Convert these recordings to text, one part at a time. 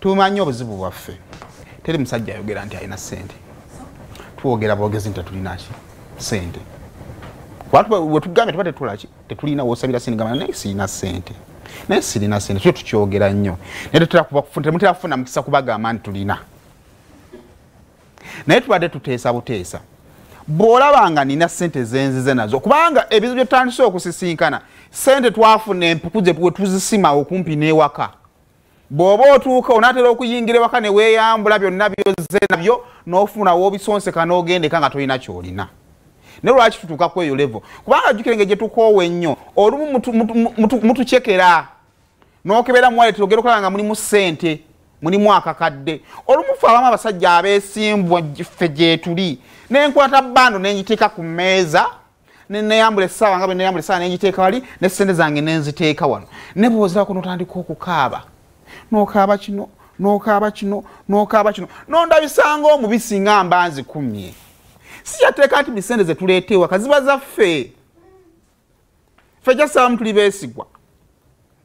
tumanyi obuzibu bwaffe. Teri musajja ayogera nti alina sente twogera bwogezi nti tetulinaki sente wetugambye tuba tetulaki tetulina wosabira sinigamba naye sirina sente naye sirina sente kyo tukyogera nnyo. Naye temutera kufuna mukisa kubagamba nti tulina. Naye tubadde tuteesa buteesa. Bw'olaba nga nina sente zenzize nazo kubanga ebizibu byetutandise okusisinkana sente twafuna empuku we tuzisima okumpi n'ewaka bw'oba otuuka onaatera okuyingira ewaka ne weeyambula byonna byoze nabyo n'ofuna woobisonseka n'ogendeka nga tolina kyolina. Naye lwaki tutuuka ku eyo levo kubanga jukirenge gye tukoowa ennyo olumu mutukyekera n'okebera muwale togera okulaba nga mulimu sente mulimu akakadde. Olumufu abamu abasajja abeesimbwa ffe gyetuli nenkwata bando nengiteeka ku mmeeza neyambula essaawa nga bweneyambula essaawa nengiteeka wali nesente zange nenziteeka wano. Ne bwozirako notandika okukaaba nokaaba kino nokaaba kino nokaaba kino. Nondabisanga omubisi nga mba nzikumye siyateeka nti misente zetuleetewa kaziba zaffe. Ffe kyasaamu tuli beesigwa.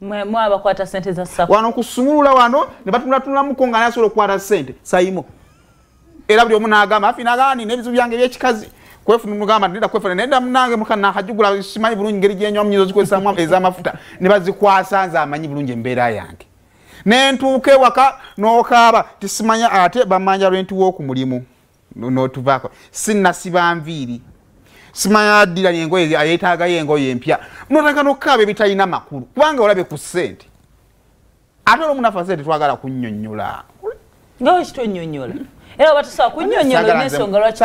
Mwabakwata sente za safu wano kusumulula wano ne batunulatunulamuko nga nasobola okukwata sente sayimo. Era buli omu nagamba afi nagamba nina ebizibu byange ebyekikazi. Kwefunumugamba nenda kwefuna nenda munange muka nakajugula simanyi bulungi ngeri gyenyo mnyizo zikozesamu ezamafuta. Ne bazikwasa nze amanyi bulungi embeera yange nentuuka ewaka nokaaba tisimanya ate bamanja lwentiwa oku mulimu notuvaako. Sinasiba nviiri. Simanya addira engoye ayetaagayo engoye empya. Notaka nokaaba ebitalina makulu kubanga olabye ku ssente. Ate olwomunafa sente twagala kunnyonnyola ngawe kitonyonyola era oba tusobola kunnyonnyola nensonga lwaki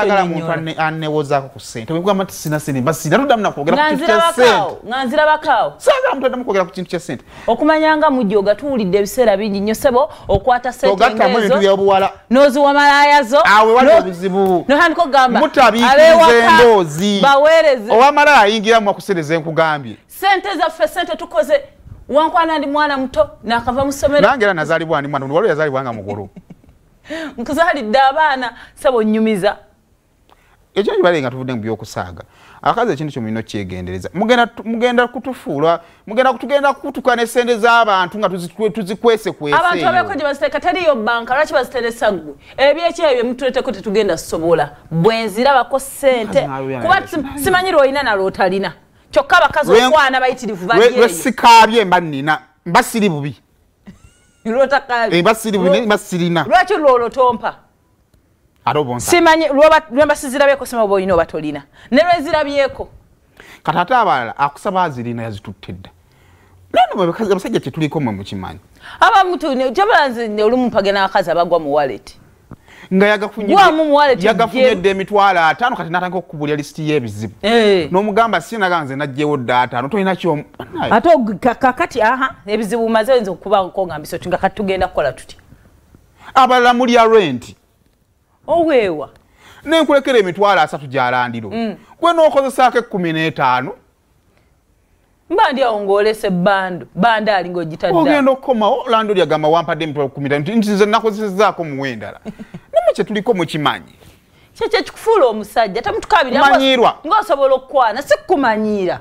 anewozaako ku ssente. Wegamba ti sina sente mbasina toddamu nakwogera ku kintu kyasente nga nzirabakaawo saagala muntu addamu kwogera ku kintu kyasente okumanya nga mujja ogatuwulidde ebiseera bingi nnyo sebo okwata ogattamu ebintu byobuwala noziwa malayazo awe wali obuzibu. notandika okugamba mutabiikiriza emboozi baweereze. Owamala ayingiramu akusereza enkugambye sente zaffe sente tukoze. Wankwana ndi mwana muto nakava mu ssomero. Nange era nazaalibwa ndi mwana waliwo yazaalibwa nga mugulu nkuzaalidde abaana saba onyumiza ekyo kibale nga tuvudde mu byokusaaga. Akazi ekintu kyomulina okyegendereza mugenda kutufuula mugenda tugenda kutuka nesente z'abantu nga tuzikwesekweseabantu abeko gye baziteeka teriyo banka lwaki baziteresa ggwe ebyekyeyo byemutuleteko tetugenda sobola bwenzirabako sente kuba simanyi lwolina nalwotalina kyokka abakazi okwana bayitirivu lwesikaabye mba nina mba siri bubi lwaki lwolwo tompa simanyi lwembasizirabyeko sima oba olina oba tolina. Ne lwezirabyeko kati ate abalala akusaba azirina yazitutte dda. Abasajja kyetuliko mwe mukimanyi. Abamutukyabula olumu mpage n'abakazi abagwa mu wallet nga yagafunyedde emitwalo ataano kati natandika okukubulya lisiti y'ebizibu. N'omugamba sinaga nze najjewo dda ataano tolina kyomu ate kakati aha ebizibu maze oyinza okubako nga mbisa oti nga kati tugenda kukola tutya abalala mulya renti oweewa. Nenkulekera emitwalo asatu gyalandiro. Gwe n'okozesaako ekkumi n'etaano. Mba ndi awo ng'olesa ebbando banda ali ng'ogitadde ogenda okukomawo lando lyagamba wampadde emitwalo kumi nti nze nakozesezaako muwendala naye kyetuliko mukimanyi kyekyo ekikufuula omusajja tamutukabirmanyirwa ng'osobola okukwana si kukumanyiira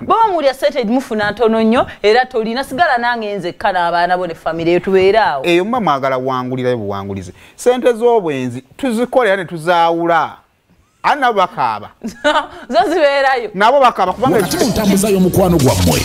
baba mulya sente mufuna ntono nnyo era tolina sigala nange nzekka n'abaana bo ne famire yo tubeere awo. Eyo muba mwagala buwangulirayo buwangulize sente z'obwenzi tuzikolera ne tuzaawula. Ate nabo bakaaba. Zo zibeerayo. Nabo bakaaba kubanga kimuntambuzayo omukwano gwammwe